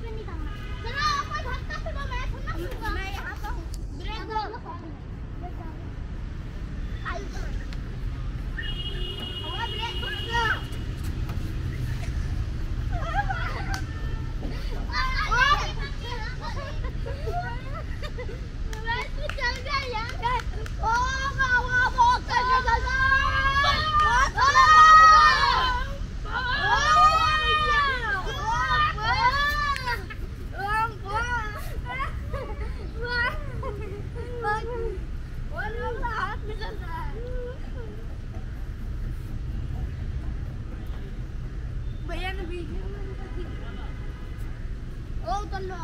顺利的吗？वीडियो में दिखा ओ तो लो